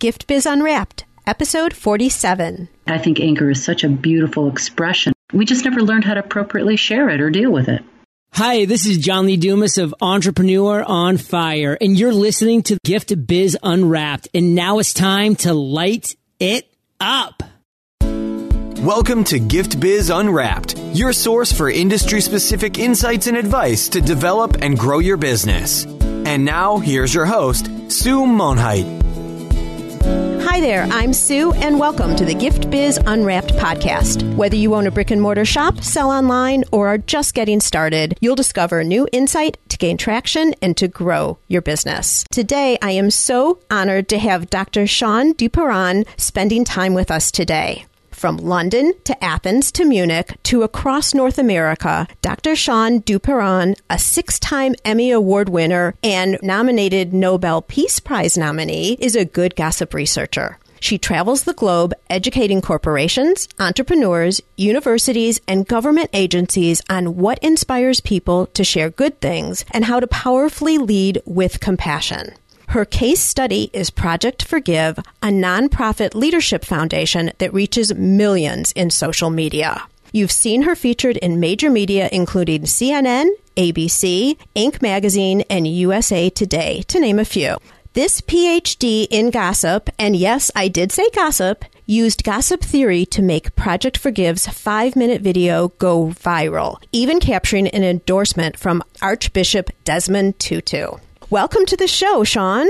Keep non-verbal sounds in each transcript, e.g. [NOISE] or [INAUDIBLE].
Gift Biz Unwrapped, episode 47. I think anger is such a beautiful expression. We just never learned how to appropriately share it or deal with it. Hi, this is John Lee Dumas of Entrepreneur on Fire, and you're listening to Gift Biz Unwrapped. And now it's time to light it up. Welcome to Gift Biz Unwrapped, your source for industry specific insights and advice to develop and grow your business. And now, here's your host, Sue Monheit. Hi there, I'm Sue, and welcome to the Gift Biz Unwrapped podcast. Whether you own a brick and mortar shop, sell online, or are just getting started, you'll discover new insight to gain traction and to grow your business. Today, I am so honored to have Dr. Shawne Duperon spending time with us today. From London to Athens to Munich to across North America, Dr. Shawne Duperon, a six time Emmy Award winner and nominated Nobel Peace Prize nominee, is a good gossip researcher. She travels the globe educating corporations, entrepreneurs, universities, and government agencies on what inspires people to share good things and how to powerfully lead with compassion. Her case study is Project Forgive, a nonprofit leadership foundation that reaches millions in social media. You've seen her featured in major media including CNN, ABC, Inc. magazine, and USA Today, to name a few. This PhD in gossip, and yes, I did say gossip, used gossip theory to make Project Forgive's five minute video go viral, even capturing an endorsement from Archbishop Desmond Tutu. Welcome to the show, Shawne.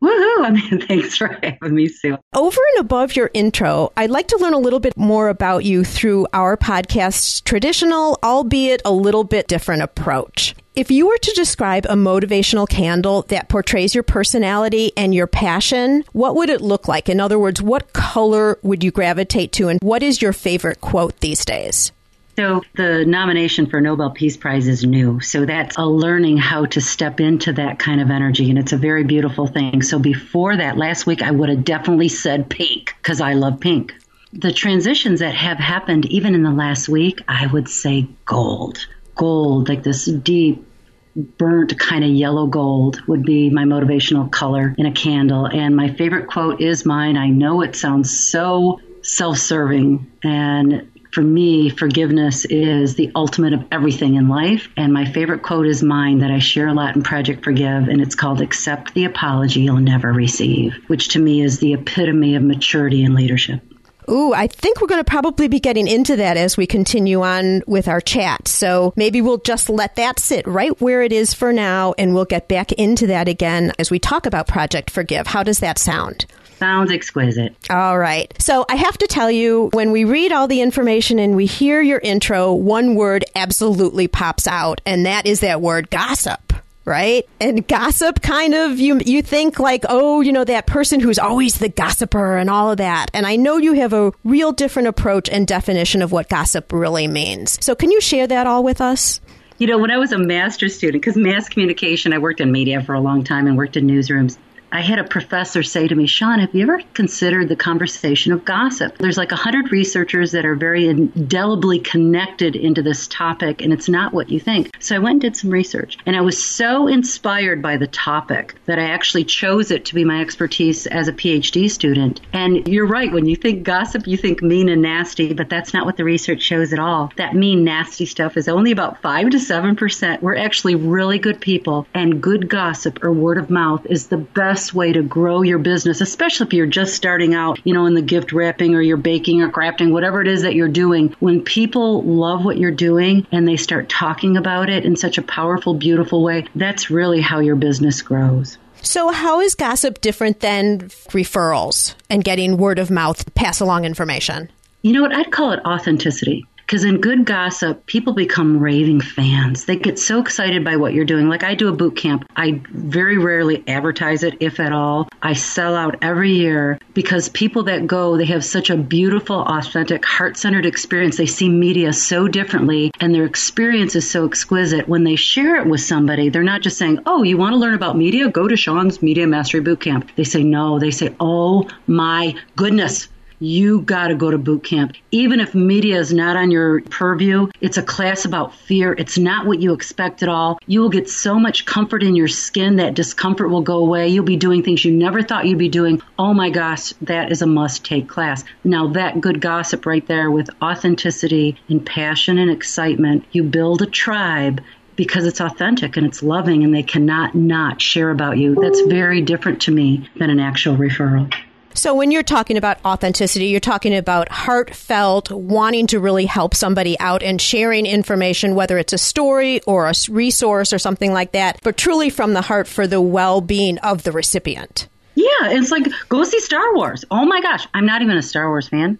Woohoo! I mean, [LAUGHS] thanks for having me, Sue. Over and above your intro, I'd like to learn a little bit more about you through our podcast's traditional, albeit a little bit different approach. If you were to describe a motivational candle that portrays your personality and your passion, what would it look like? In other words, what color would you gravitate to, and what is your favorite quote these days? So the nomination for Nobel Peace Prize is new. So that's a learning how to step into that kind of energy. And it's a very beautiful thing. So before that, last week, I would have definitely said pink because I love pink. The transitions that have happened even in the last week, I would say gold. Gold, like this deep, burnt kind of yellow gold would be my motivational color in a candle. And my favorite quote is mine. I know it sounds so self serving and for me, forgiveness is the ultimate of everything in life. And my favorite quote is mine that I share a lot in Project Forgive, and it's called Accept the Apology You'll Never Receive, which to me is the epitome of maturity and leadership. Ooh, I think we're going to probably be getting into that as we continue on with our chat. So maybe we'll just let that sit right where it is for now, and we'll get back into that again as we talk about Project Forgive. How does that sound? Sounds exquisite. All right. So I have to tell you, when we read all the information and we hear your intro, one word absolutely pops out, and that is that word gossip right? And gossip kind of you you think like, oh, you know, that person who's always the gossiper and all of that. And I know you have a real different approach and definition of what gossip really means. So can you share that all with us? You know, when I was a master's student, because mass communication, I worked in media for a long time and worked in newsrooms. I had a professor say to me, Shawne, have you ever considered the conversation of gossip? There's like 100 researchers that are very indelibly connected into this topic, and it's not what you think. So I went and did some research, and I was so inspired by the topic that I actually chose it to be my expertise as a PhD student. And you're right, when you think gossip, you think mean and nasty, but that's not what the research shows at all. That mean, nasty stuff is only about 5 to 7%. We're actually really good people, and good gossip or word of mouth is the best best way to grow your business, especially if you're just starting out, you know, in the gift wrapping or you're baking or crafting, whatever it is that you're doing. When people love what you're doing and they start talking about it in such a powerful, beautiful way, that's really how your business grows. So, how is gossip different than referrals and getting word of mouth pass along information? You know what? I'd call it authenticity. Because in good gossip, people become raving fans. They get so excited by what you're doing. Like I do a boot camp. I very rarely advertise it, if at all. I sell out every year because people that go, they have such a beautiful, authentic, heart centered experience. They see media so differently and their experience is so exquisite. When they share it with somebody, they're not just saying, Oh, you want to learn about media? Go to Shawne's Media Mastery Boot Camp. They say, No. They say, Oh my goodness you got to go to boot camp. Even if media is not on your purview, it's a class about fear. It's not what you expect at all. You will get so much comfort in your skin that discomfort will go away. You'll be doing things you never thought you'd be doing. Oh my gosh, that is a must take class. Now, that good gossip right there with authenticity and passion and excitement, you build a tribe because it's authentic and it's loving and they cannot not share about you. That's very different to me than an actual referral. So, when you're talking about authenticity, you're talking about heartfelt, wanting to really help somebody out and sharing information, whether it's a story or a resource or something like that, but truly from the heart for the well being of the recipient. Yeah, it's like go see Star Wars. Oh my gosh, I'm not even a Star Wars fan.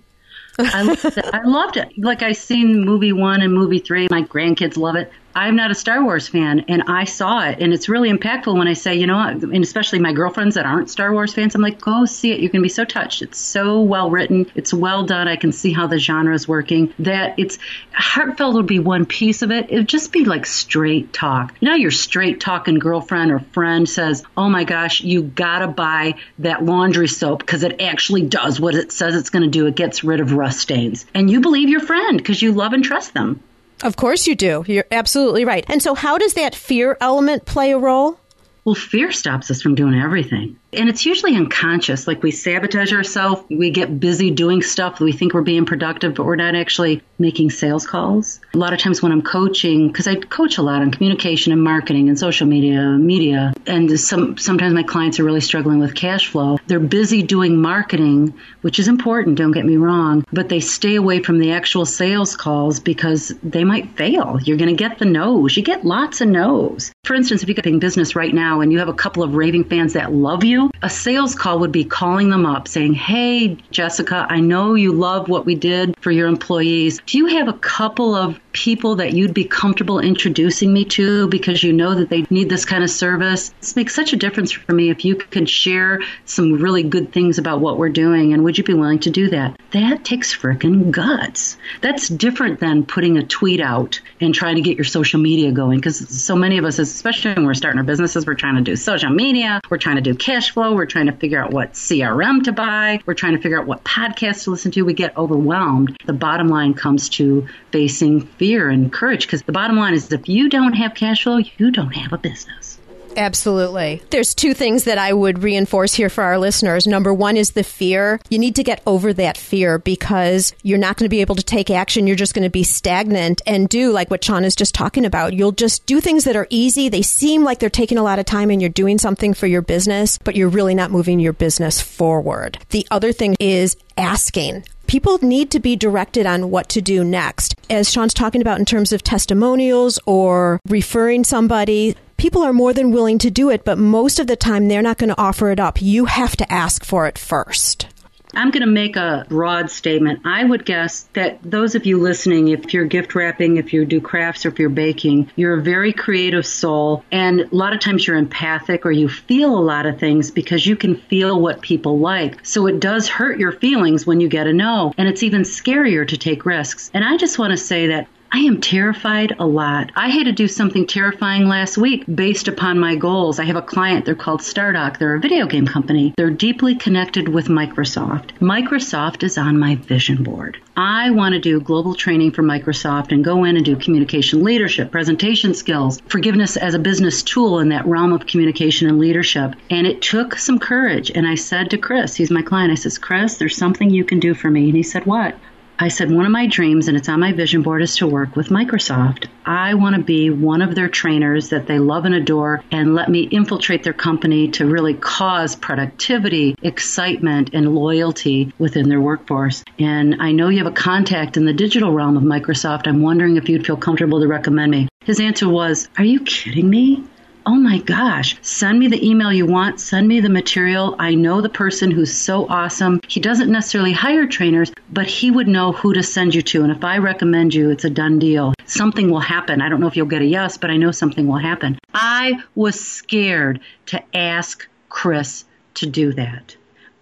I [LAUGHS] loved it. I loved it. Like I seen movie one and movie three. My grandkids love it. I'm not a Star Wars fan, and I saw it, and it's really impactful when I say, you know, and especially my girlfriends that aren't Star Wars fans, I'm like, go see it. You're going to be so touched. It's so well written. It's well done. I can see how the genre is working. That it's heartfelt would be one piece of it. It would just be like straight talk. You know, your straight talking girlfriend or friend says, oh my gosh, you gotta buy that laundry soap because it actually does what it says it's going to do. It gets rid of rust stains, and you believe your friend because you love and trust them. Of course you do. You're absolutely right. And so, how does that fear element play a role? Well, fear stops us from doing everything. And it's usually unconscious. Like we sabotage ourselves, we get busy doing stuff we think we're being productive, but we're not actually making sales calls. A lot of times when I'm coaching, because I coach a lot on communication and marketing and social media, media, and some sometimes my clients are really struggling with cash flow. They're busy doing marketing, which is important, don't get me wrong, but they stay away from the actual sales calls because they might fail. You're going to get the no's. You get lots of no's. For instance, if you're getting business right now and you have a couple of raving fans that love you, a sales call would be calling them up saying, Hey, Jessica, I know you love what we did for your employees. Do you have a couple of people that you'd be comfortable introducing me to because you know that they need this kind of service? This makes such a difference for me if you can share some really good things about what we're doing. And would you be willing to do that? That takes frickin' guts. That's different than putting a tweet out and trying to get your social media going because so many of us, especially when we're starting our businesses, we're trying to do social media, we're trying to do cash flow, we're trying to figure out what CRM to buy, we're trying to figure out what podcast to listen to. We get overwhelmed. The bottom line comes to facing fear and courage because the bottom line is if you don't have cash flow, you don't have a business. Absolutely. There's two things that I would reinforce here for our listeners. Number one is the fear. You need to get over that fear because you're not going to be able to take action. You're just going to be stagnant and do like what Shawne is just talking about. You'll just do things that are easy. They seem like they're taking a lot of time and you're doing something for your business, but you're really not moving your business forward. The other thing is asking people need to be directed on what to do next. As Shawne's talking about in terms of testimonials or referring somebody, people are more than willing to do it, but most of the time they're not going to offer it up. You have to ask for it first. I'm going to make a broad statement. I would guess that those of you listening, if you're gift wrapping, if you do crafts, or if you're baking, you're a very creative soul. And a lot of times you're empathic or you feel a lot of things because you can feel what people like. So it does hurt your feelings when you get a no. And it's even scarier to take risks. And I just want to say that I am terrified a lot. I had to do something terrifying last week based upon my goals. I have a client, they're called Stardock. They're a video game company. They're deeply connected with Microsoft. Microsoft is on my vision board. I want to do global training for Microsoft and go in and do communication leadership, presentation skills, forgiveness as a business tool in that realm of communication and leadership. And it took some courage. And I said to Chris, he's my client, I says, Chris, there's something you can do for me. And he said, What? I said, one of my dreams, and it's on my vision board, is to work with Microsoft. I want to be one of their trainers that they love and adore and let me infiltrate their company to really cause productivity, excitement, and loyalty within their workforce. And I know you have a contact in the digital realm of Microsoft. I'm wondering if you'd feel comfortable to recommend me. His answer was, Are you kidding me? Oh my gosh, send me the email you want, send me the material. I know the person who's so awesome. He doesn't necessarily hire trainers, but he would know who to send you to. And if I recommend you, it's a done deal. Something will happen. I don't know if you'll get a yes, but I know something will happen. I was scared to ask Chris to do that.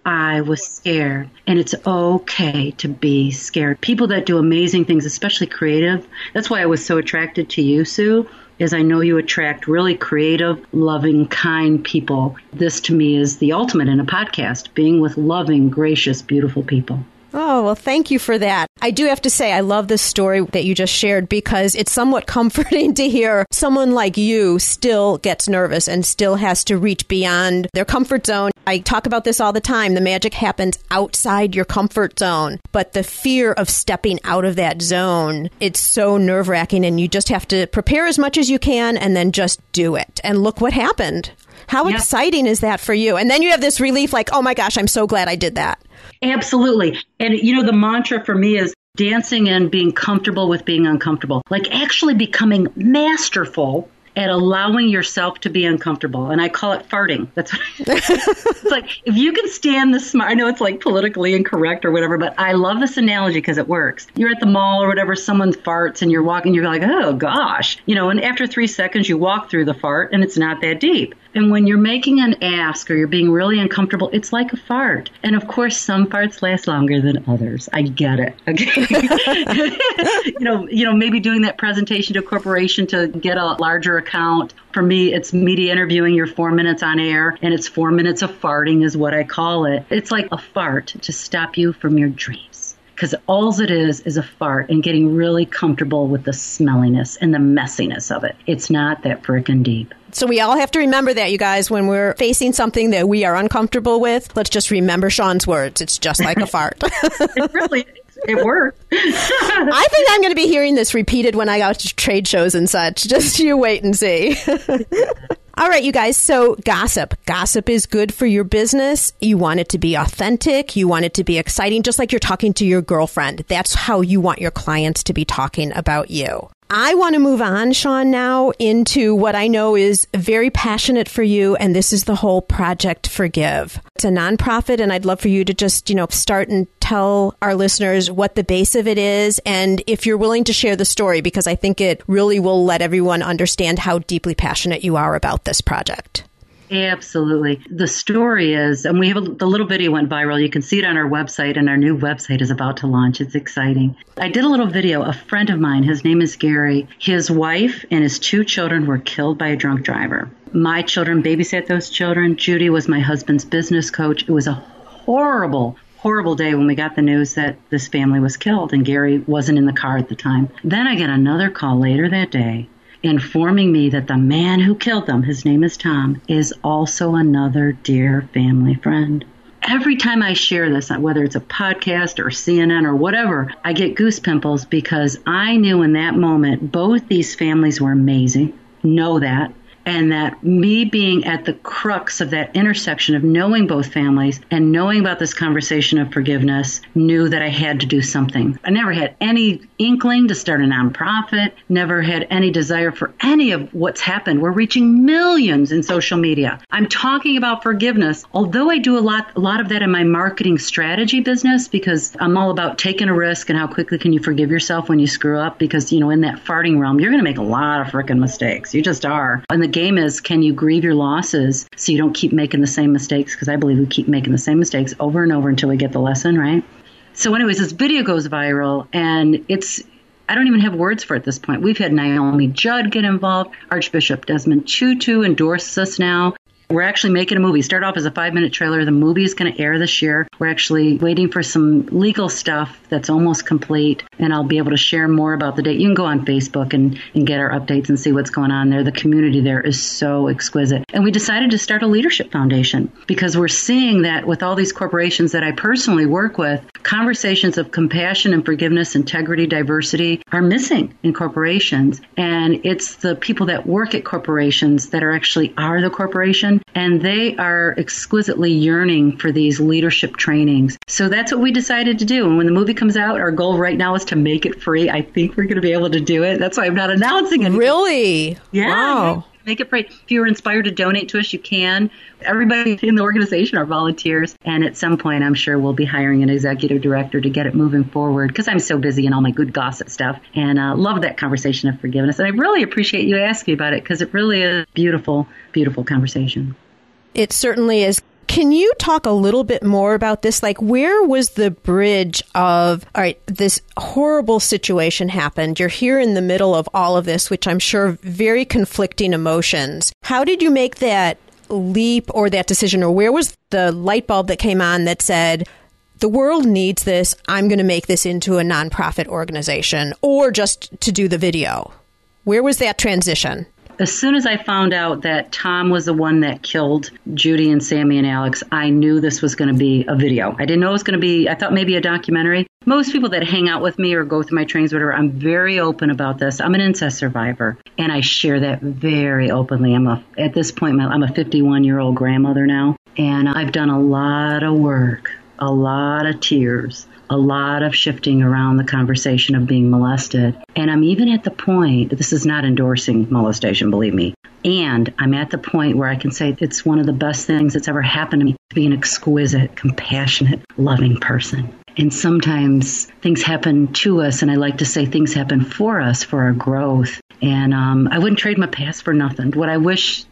I was scared. And it's okay to be scared. People that do amazing things, especially creative, that's why I was so attracted to you, Sue, is I know you attract really creative, loving, kind people. This to me is the ultimate in a podcast being with loving, gracious, beautiful people. Oh, well, thank you for that. I do have to say, I love this story that you just shared because it's somewhat [LAUGHS] comforting to hear someone like you still gets nervous and still has to reach beyond their comfort zone. I talk about this all the time. The magic happens outside your comfort zone, but the fear of stepping out of that zone, it's so nerve wracking and you just have to prepare as much as you can and then just do it. And look what happened. How yeah. exciting is that for you? And then you have this relief like, oh my gosh, I'm so glad I did that. Absolutely. And you know, the mantra for me is dancing and being comfortable with being uncomfortable, like actually becoming masterful at allowing yourself to be uncomfortable. And I call it farting. That's what [LAUGHS] it's like. If you can stand the smart, I know it's like politically incorrect or whatever, but I love this analogy because it works. You're at the mall or whatever, someone farts and you're walking, you're like, oh gosh, you know, and after three seconds you walk through the fart and it's not that deep. And when you're making an ask or you're being really uncomfortable, it's like a fart. And of course, some farts last longer than others. I get it. [LAUGHS] Okay. [LAUGHS] you know, you know, maybe doing that presentation to a corporation to get a larger account. For me, it's media interviewing your four minutes on air, and it's four minutes of farting is what I call it. It's like a fart to stop you from your dreams because all it is is a fart and getting really comfortable with the smelliness and the messiness of it. It's not that frickin' deep. So we all have to remember that, you guys, when we're facing something that we are uncomfortable with, let's just remember Shawne's words. It's just like a fart. [LAUGHS] it really it works. [LAUGHS] I think I'm going to be hearing this repeated when I go to trade shows and such. [LAUGHS] Just you wait and see. All right, you guys. So, gossip. Gossip is good for your business. You want it to be authentic. You want it to be exciting, just like you're talking to your girlfriend. That's how you want your clients to be talking about you. I want to move on, Shawne, now into what I know is very passionate for you, and this is the whole Project Forgive. It's a nonprofit, and I'd love for you to just, you know, start and tell our listeners what the base of it is, and if you're willing to share the story, because I think it really will let everyone understand how deeply passionate you are about this project. Absolutely. The story is, and we have a, the little video went viral. You can see it on our website, and our new website is about to launch. It's exciting. I did a little video. A friend of mine, his name is Gary, his wife and his two children were killed by a drunk driver. My children babysat those children. Judy was my husband's business coach. It was a horrible, horrible day when we got the news that this family was killed and Gary wasn't in the car at the time. Then I get another call later that day informing me that the man who killed them, his name is Tom, is also another dear family friend. Every time I share this, whether it's a podcast or CNN or whatever, I get goose pimples because I knew in that moment both these families were amazing. Know that and that me being at the crux of that intersection of knowing both families and knowing about this conversation of forgiveness knew that I had to do something. I never had any inkling to start a nonprofit, never had any desire for any of what's happened. We're reaching millions in social media. I'm talking about forgiveness, although I do a lot a lot of that in my marketing strategy business because I'm all about taking a risk and how quickly can you forgive yourself when you screw up because you know in that farting realm you're going to make a lot of freaking mistakes. You just are. And the game is can you grieve your losses so you don't keep making the same mistakes? Because I believe we keep making the same mistakes over and over until we get the lesson, right? So, anyways, this video goes viral, and it's I don't even have words for it at this point. We've had Naomi Judd get involved. Archbishop Desmond Tutu endorses us now. We're actually making a movie. Start off as a five minute trailer. The movie is going to air this year. We're actually waiting for some legal stuff that's almost complete, and I'll be able to share more about the date. You can go on Facebook and, and get our updates and see what's going on there. The community there is so exquisite. And we decided to start a leadership foundation because we're seeing that with all these corporations that I personally work with, conversations of compassion and forgiveness, integrity, diversity are missing in corporations. And it's the people that work at corporations that are actually are the corporation and they are exquisitely yearning for these leadership trainings. So that's what we decided to do. And when the movie comes out, our goal right now is to make it free. I think we're going to be able to do it. That's why I'm not announcing it. Really? Yeah. Wow. Make it free. If you're inspired to donate to us, you can. Everybody in the organization are volunteers. And at some point, I'm sure we'll be hiring an executive director to get it moving forward because I'm so busy in all my good gossip stuff and uh, love that conversation of forgiveness. And I really appreciate you asking about it because it really is beautiful, beautiful conversation. It certainly is. Can you talk a little bit more about this? Like, where was the bridge of, all right, this horrible situation happened. You're here in the middle of all of this, which I'm sure very conflicting emotions. How did you make that leap or that decision, or where was the light bulb that came on that said, the world needs this. I'm going to make this into a nonprofit organization or just to do the video? Where was that transition? As soon as I found out that Tom was the one that killed Judy and Sammy and Alex, I knew this was going to be a video. I didn't know it was going to be, I thought maybe a documentary. Most people that hang out with me or go through my trainings, whatever, I'm very open about this. I'm an incest survivor, and I share that very openly. I'm a, at this point, I'm a 51 year old grandmother now, and I've done a lot of work, a lot of tears, a lot of shifting around the conversation of being molested. And I'm even at the point, this is not endorsing molestation, believe me. And I'm at the point where I can say it's one of the best things that's ever happened to me to be an exquisite, compassionate, loving person. And sometimes things happen to us, and I like to say things happen for us for our growth. And um, I wouldn't trade my past for nothing. Would I wish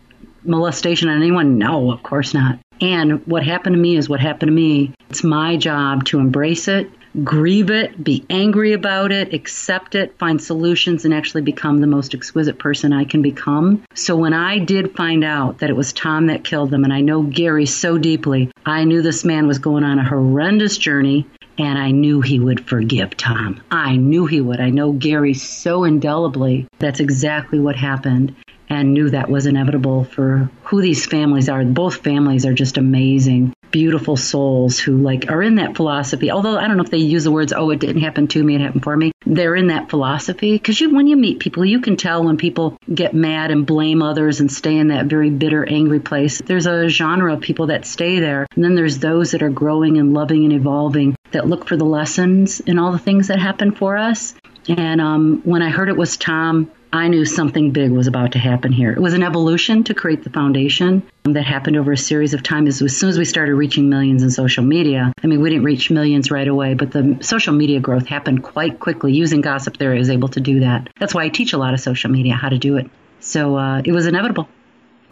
molestation on anyone? No, of course not. And what happened to me is what happened to me. It's my job to embrace it, grieve it, be angry about it, accept it, find solutions, and actually become the most exquisite person I can become. So when I did find out that it was Tom that killed them, and I know Gary so deeply, I knew this man was going on a horrendous journey. And I knew he would forgive Tom. I knew he would. I know Gary so indelibly. That's exactly what happened and knew that was inevitable for who these families are. Both families are just amazing, beautiful souls who like are in that philosophy. Although I don't know if they use the words, "Oh, it didn't happen to me; it happened for me." They're in that philosophy because you, when you meet people, you can tell when people get mad and blame others and stay in that very bitter, angry place. There's a genre of people that stay there, and then there's those that are growing and loving and evolving that look for the lessons in all the things that happen for us. And um, when I heard it was Tom, I knew something big was about to happen here. It was an evolution to create the foundation that happened over a series of time. As, soon as we started reaching millions in social media, I mean, we didn't reach millions right away, but the social media growth happened quite quickly. Using Gossip Theory, I was able to do that. That's why I teach a lot of social media how to do it. So uh, it was inevitable.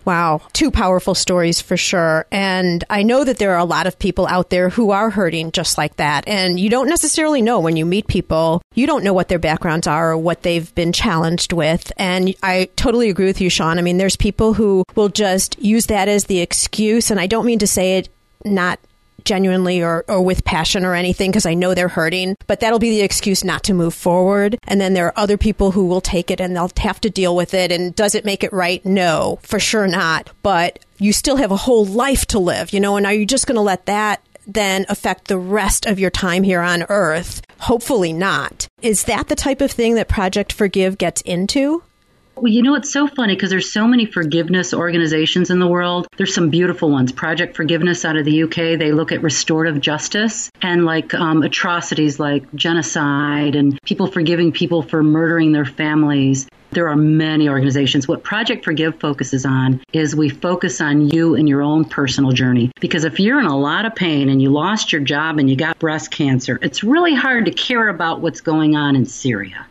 Wow. Two powerful stories for sure. And I know that there are a lot of people out there who are hurting just like that. And you don't necessarily know when you meet people, you don't know what their backgrounds are or what they've been challenged with. And I totally agree with you, Shawne. I mean, there's people who will just use that as the excuse. And I don't mean to say it not genuinely or, or with passion or anything because I know they're hurting, but that'll be the excuse not to move forward. And then there are other people who will take it and they'll have to deal with it. And does it make it right? No, for sure not. But you still have a whole life to live, you know, and are you just going to let that then affect the rest of your time here on earth? Hopefully not. Is that the type of thing that Project Forgive gets into? Well, you know, it's so funny because there's so many forgiveness organizations in the world. There's some beautiful ones. Project Forgiveness out of the UK, they look at restorative justice and like um, atrocities like genocide and people forgiving people for murdering their families. There are many organizations. What Project Forgive focuses on is we focus on you and your own personal journey. Because if you're in a lot of pain and you lost your job and you got breast cancer, it's really hard to care about what's going on in Syria.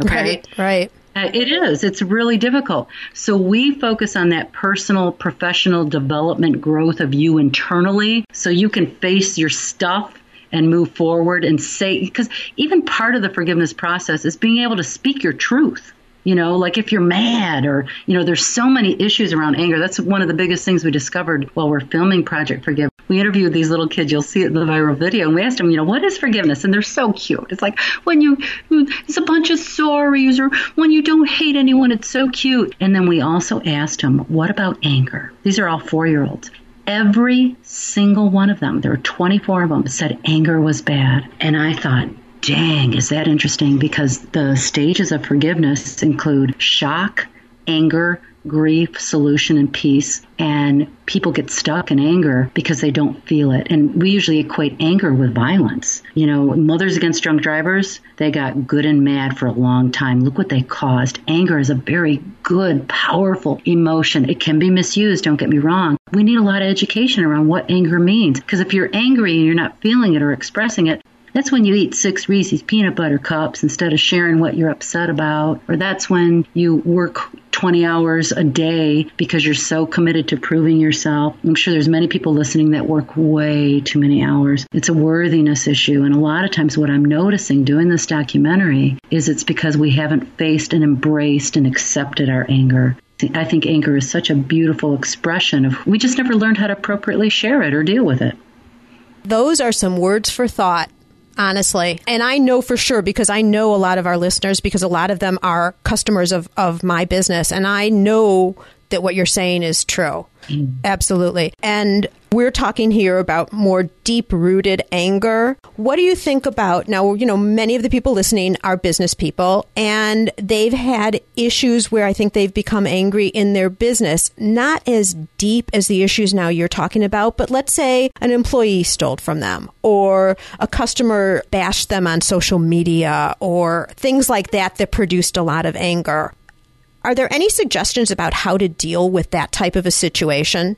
Okay? Right, right. Uh, it is. It's really difficult. So we focus on that personal, professional development growth of you internally so you can face your stuff and move forward and say, because even part of the forgiveness process is being able to speak your truth. You know, like if you're mad or, you know, there's so many issues around anger. That's one of the biggest things we discovered while we're filming Project Forgive. We interviewed these little kids. You'll see it in the viral video. And we asked them, you know, what is forgiveness? And they're so cute. It's like when you, it's a bunch of sorries or when you don't hate anyone. It's so cute. And then we also asked them, what about anger? These are all four year olds. Every single one of them, there were 24 of them, said anger was bad. And I thought, dang, is that interesting? Because the stages of forgiveness include shock, anger, grief, solution, and peace. And people get stuck in anger because they don't feel it. And we usually equate anger with violence. You know, mothers against drunk drivers, they got good and mad for a long time. Look what they caused. Anger is a very good, powerful emotion. It can be misused, don't get me wrong. We need a lot of education around what anger means. Because if you're angry and you're not feeling it or expressing it, that's when you eat six Reese's peanut butter cups instead of sharing what you're upset about. Or that's when you work 20 hours a day because you're so committed to proving yourself. I'm sure there's many people listening that work way too many hours. It's a worthiness issue. And a lot of times, what I'm noticing doing this documentary is it's because we haven't faced and embraced and accepted our anger. I think anger is such a beautiful expression of we just never learned how to appropriately share it or deal with it. Those are some words for thought honestly. And I know for sure because I know a lot of our listeners because a lot of them are customers of, of my business. And I know that what you're saying is true. Mm. Absolutely. And we're talking here about more deep rooted anger. What do you think about now? You know, many of the people listening are business people and they've had issues where I think they've become angry in their business, not as deep as the issues now you're talking about, but let's say an employee stole from them or a customer bashed them on social media or things like that that produced a lot of anger. Are there any suggestions about how to deal with that type of a situation?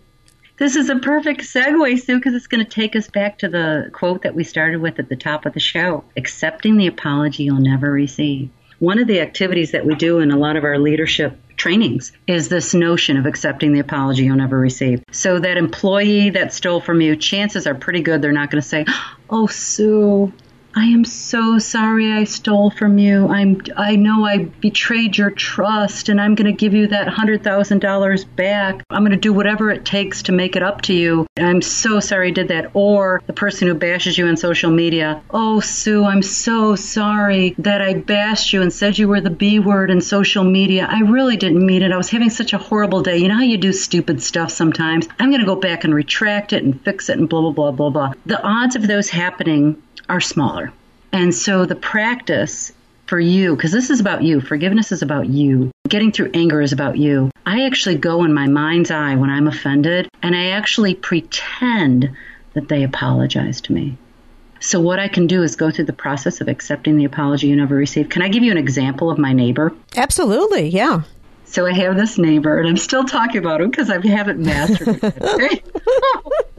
This is a perfect segue, Sue, because it's going to take us back to the quote that we started with at the top of the show accepting the apology you'll never receive. One of the activities that we do in a lot of our leadership trainings is this notion of accepting the apology you'll never receive. So that employee that stole from you, chances are pretty good they're not going to say, "Oh, Sue, I am so sorry I stole from you. I'm I know I betrayed your trust and I'm going to give you that $100,000 back. I'm going to do whatever it takes to make it up to you. I'm so sorry I did that. Or the person who bashes you on social media, "Oh, Sue, I'm so sorry that I bashed you and said you were the B word in social media. I really didn't mean it. I was having such a horrible day. You know how you do stupid stuff sometimes? I'm going to go back and retract it and fix it and blah blah blah blah blah." The odds of those happening are smaller. And so the practice for you, because this is about you, forgiveness is about you, getting through anger is about you. I actually go in my mind's eye when I'm offended and I actually pretend that they apologize to me. So, what I can do is go through the process of accepting the apology you never received. Can I give you an example of my neighbor? Absolutely, yeah. So, I have this neighbor, and I'm still talking about him because I haven't mastered it. [LAUGHS]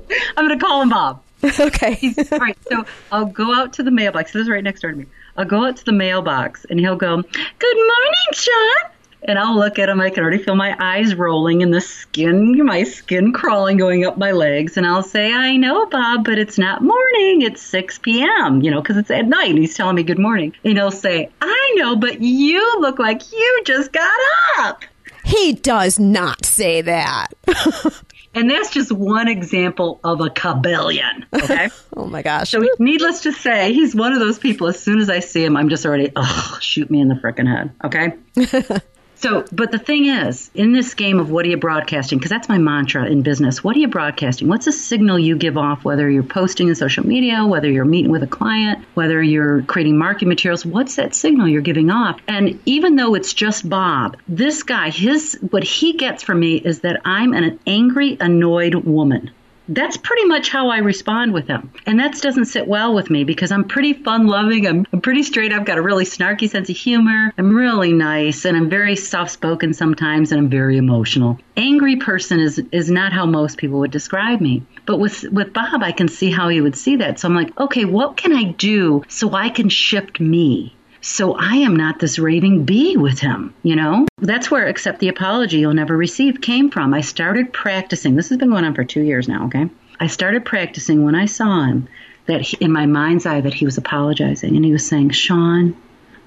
[LAUGHS] I'm going to call him Bob. [LAUGHS] okay. All right. So I'll go out to the mailbox. This is right next door to me. I'll go out to the mailbox and he'll go, Good morning, Shawne. And I'll look at him. I can already feel my eyes rolling and the skin, my skin crawling, going up my legs. And I'll say, I know, Bob, but it's not morning. It's 6 p.m., you know, because it's at night. And he's telling me good morning. And he'll say, I know, but you look like you just got up. He does not say that. [LAUGHS] And that's just one example of a kabillion. Okay. [LAUGHS] oh my gosh. So, needless to say, he's one of those people. As soon as I see him, I'm just already, oh, shoot me in the frickin' head. Okay. [LAUGHS] So, but the thing is, in this game of what are you broadcasting? Because that's my mantra in business. What are you broadcasting? What's a signal you give off, whether you're posting in social media, whether you're meeting with a client, whether you're creating marketing materials? What's that signal you're giving off? And even though it's just Bob, this guy, his, what he gets from me is that I'm an angry, annoyed woman that's pretty much how I respond with him. And that doesn't sit well with me because I'm pretty fun loving. I'm, I'm pretty straight. I've got a really snarky sense of humor. I'm really nice and I'm very soft spoken sometimes and I'm very emotional. Angry person is, is not how most people would describe me. But with, with Bob, I can see how he would see that. So I'm like, okay, what can I do so I can shift me? So I am not this raving bee with him, you know? That's where accept the apology you'll never receive came from. I started practicing. This has been going on for two years now, okay? I started practicing when I saw him that he, in my mind's eye that he was apologizing and he was saying, Shawne,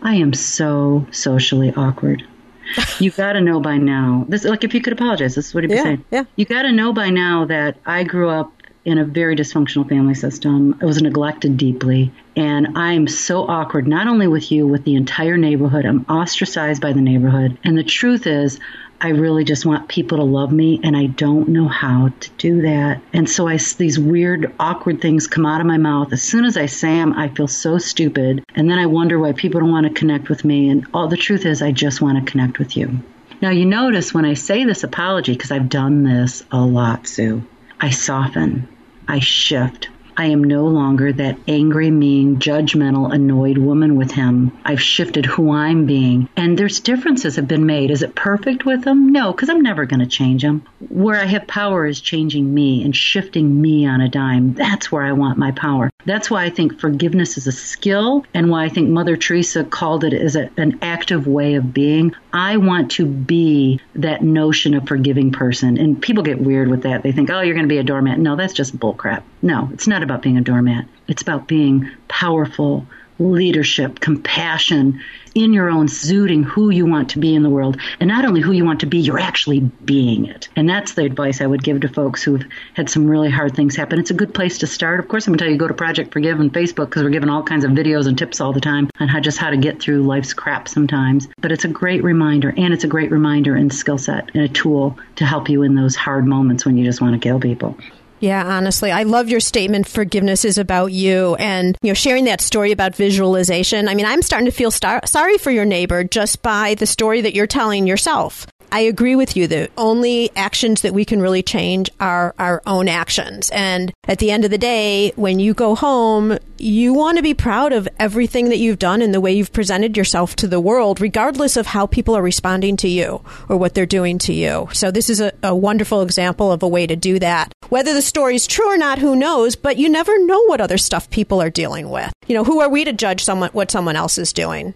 I am so socially awkward. [LAUGHS] you got to know by now. This like if you could apologize. This is what he'd be yeah, saying. Yeah. You got to know by now that I grew up in a very dysfunctional family system. I was neglected deeply. And I'm so awkward, not only with you, with the entire neighborhood. I'm ostracized by the neighborhood. And the truth is, I really just want people to love me, and I don't know how to do that. And so I, these weird, awkward things come out of my mouth. As soon as I say them, I feel so stupid. And then I wonder why people don't want to connect with me. And all the truth is, I just want to connect with you. Now, you notice when I say this apology, because I've done this a lot, Sue, I soften. I shift. I am no longer that angry, mean, judgmental, annoyed woman with him. I've shifted who I'm being. And there's differences have been made. Is it perfect with him? No, because I'm never going to change him. Where I have power is changing me and shifting me on a dime. That's where I want my power. That's why I think forgiveness is a skill and why I think Mother Teresa called it as a, an active way of being. I want to be that notion of forgiving person. And people get weird with that. They think, oh, you're going to be a doormat. No, that's just bullcrap. No, it's not about being a doormat. It's about being powerful, leadership, compassion in your own suiting who you want to be in the world. And not only who you want to be, you're actually being it. And that's the advice I would give to folks who've had some really hard things happen. It's a good place to start. Of course, I'm going to tell you go to Project Forgive on Facebook because we're giving all kinds of videos and tips all the time on how just how to get through life's crap sometimes. But it's a great reminder, and it's a great reminder and skill set and a tool to help you in those hard moments when you just want to kill people. Yeah, honestly, I love your statement. Forgiveness is about you, and you know, sharing that story about visualization. I mean, I'm starting to feel star- sorry for your neighbor just by the story that you're telling yourself. I agree with you. The only actions that we can really change are our own actions. And at the end of the day, when you go home, you want to be proud of everything that you've done and the way you've presented yourself to the world, regardless of how people are responding to you or what they're doing to you. So this is a, a wonderful example of a way to do that. Whether the story's true or not, who knows? But you never know what other stuff people are dealing with. You know, who are we to judge someone what someone else is doing?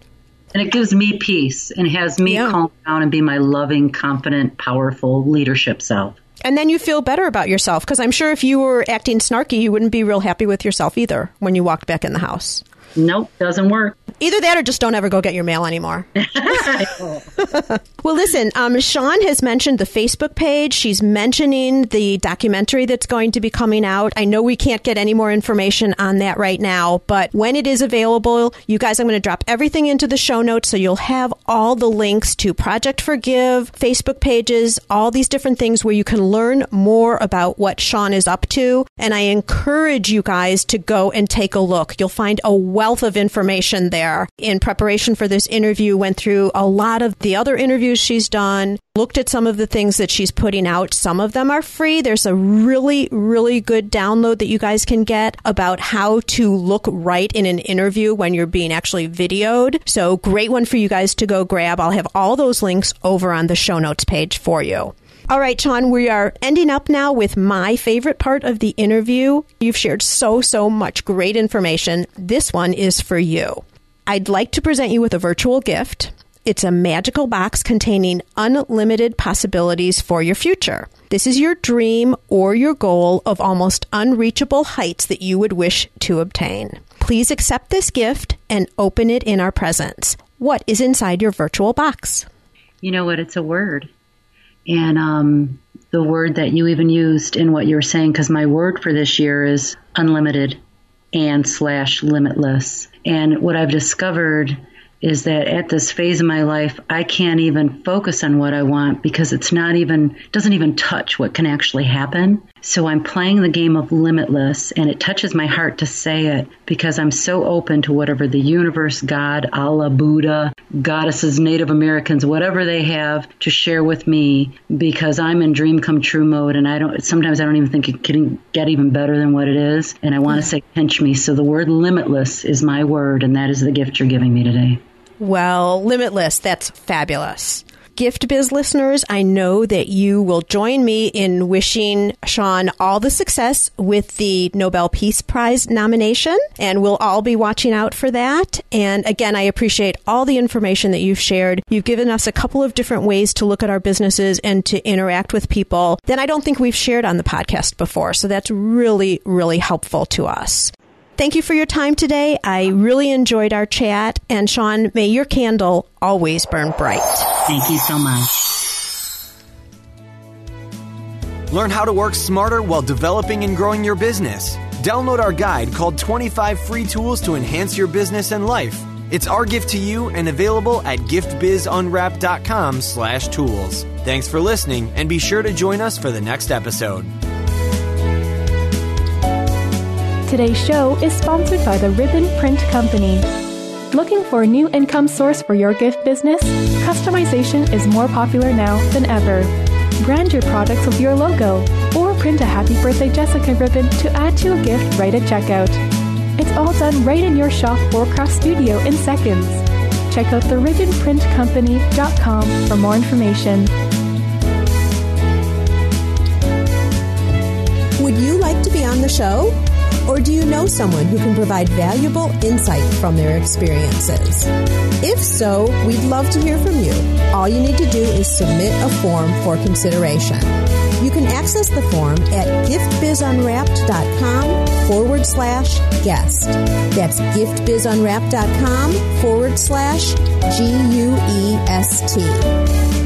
And it gives me peace and has me yeah. calm down and be my loving, confident, powerful leadership self. And then you feel better about yourself because I'm sure if you were acting snarky, you wouldn't be real happy with yourself either when you walked back in the house. Nope, doesn't work. Either that or just don't ever go get your mail anymore. [LAUGHS] well, listen, um, Shawne has mentioned the Facebook page. She's mentioning the documentary that's going to be coming out. I know we can't get any more information on that right now, but when it is available, you guys, I'm going to drop everything into the show notes so you'll have all the links to Project Forgive, Facebook pages, all these different things where you can learn more about what Shawne is up to. And I encourage you guys to go and take a look. You'll find a wealth of information there. In preparation for this interview, went through a lot of the other interviews she's done, looked at some of the things that she's putting out. Some of them are free. There's a really, really good download that you guys can get about how to look right in an interview when you're being actually videoed. So great one for you guys to go grab. I'll have all those links over on the show notes page for you. All right, Shawne, we are ending up now with my favorite part of the interview. You've shared so, so much great information. This one is for you. I'd like to present you with a virtual gift. It's a magical box containing unlimited possibilities for your future. This is your dream or your goal of almost unreachable heights that you would wish to obtain. Please accept this gift and open it in our presence. What is inside your virtual box? You know what? It's a word and um, the word that you even used in what you were saying, because my word for this year is unlimited and slash limitless. And what I've discovered is that at this phase of my life, I can't even focus on what I want because it's not even, doesn't even touch what can actually happen. So I'm playing the game of limitless and it touches my heart to say it because I'm so open to whatever the universe, God, Allah, Buddha, goddesses, Native Americans, whatever they have to share with me because I'm in dream come true mode and I don't, sometimes I don't even think it can get even better than what it is. And I want to say pinch me. So the word limitless is my word and that is the gift you're giving me today. Well, limitless. That's fabulous. Gift Biz listeners, I know that you will join me in wishing Shawne all the success with the Nobel Peace Prize nomination, and we'll all be watching out for that. And again, I appreciate all the information that you've shared. You've given us a couple of different ways to look at our businesses and to interact with people that I don't think we've shared on the podcast before. So that's really, really helpful to us. Thank you for your time today. I really enjoyed our chat. And Shawne, may your candle always burn bright. Thank you so much. Learn how to work smarter while developing and growing your business. Download our guide called 25 Free Tools to Enhance Your Business and Life. It's our gift to you and available at giftbizunwrapped.com slash tools. Thanks for listening and be sure to join us for the next episode. Today's show is sponsored by the Ribbon Print Company. Looking for a new income source for your gift business? Customization is more popular now than ever. Brand your products with your logo or print a Happy Birthday Jessica ribbon to add to a gift right at checkout. It's all done right in your shop or craft studio in seconds. Check out the theribbonprintcompany.com for more information. Would you like to be on the show? Or do you know someone who can provide valuable insight from their experiences? If so, we'd love to hear from you. All you need to do is submit a form for consideration. You can access the form at giftbizunwrapped.com forward slash guest. That's giftbizunwrapped.com forward slash G U E S T.